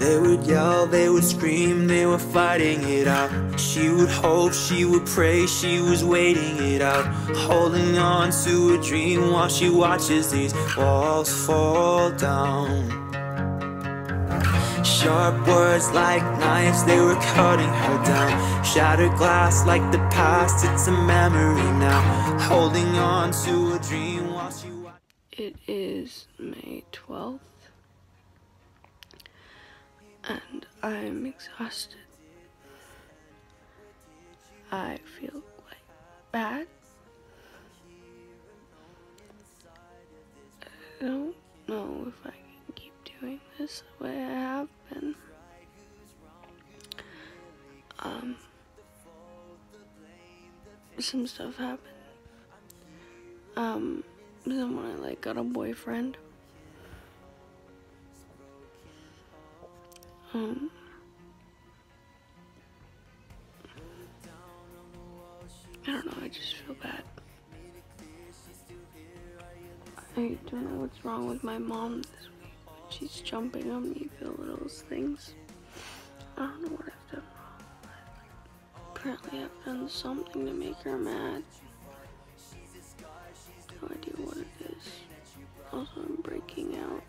They would yell, they would scream, they were fighting it out. She would hope, she would pray, she was waiting it out. Holding on to a dream while she watches these walls fall down. Sharp words like knives, they were cutting her down. Shattered glass like the past, it's a memory now. Holding on to a dream while she It is May 12th, and I'm exhausted. I feel like bad. I don't know if I can keep doing this the way I have been. Um, some stuff happened. Um, someone I like got a boyfriend. Um, I don't know, I just feel bad. I don't know what's wrong with my mom this week. She's jumping on me for the things. I don't know what I've done wrong, apparently I've done something to make her mad. No idea what it is. Also, I'm breaking out.